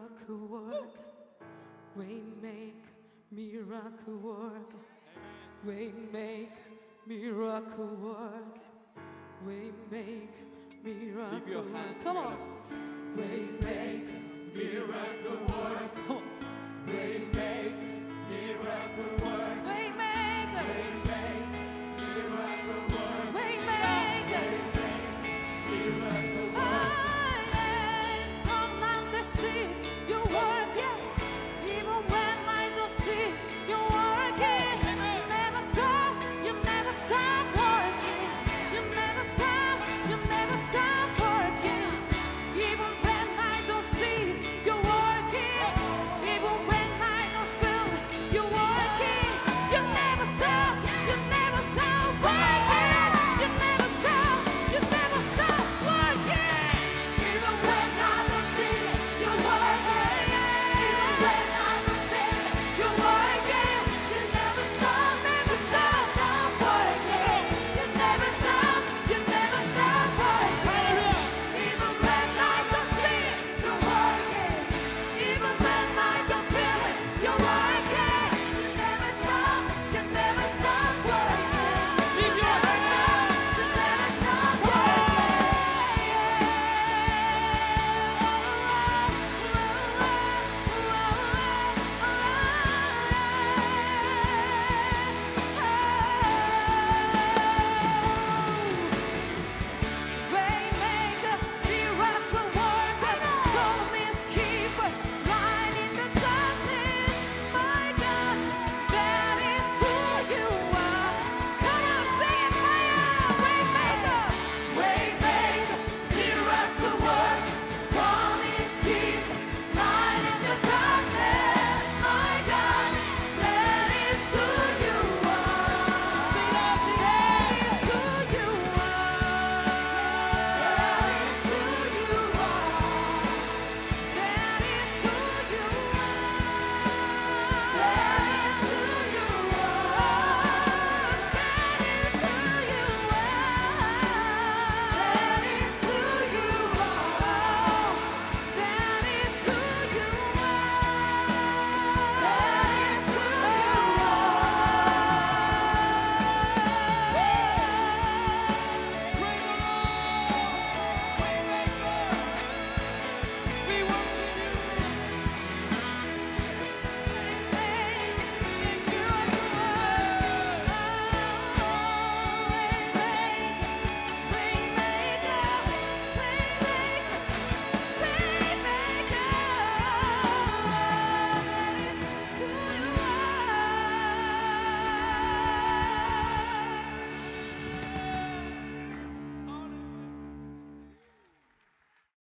miracle work, waymaker, miracle work, waymaker, miracle work, waymaker, miracle work. Come on.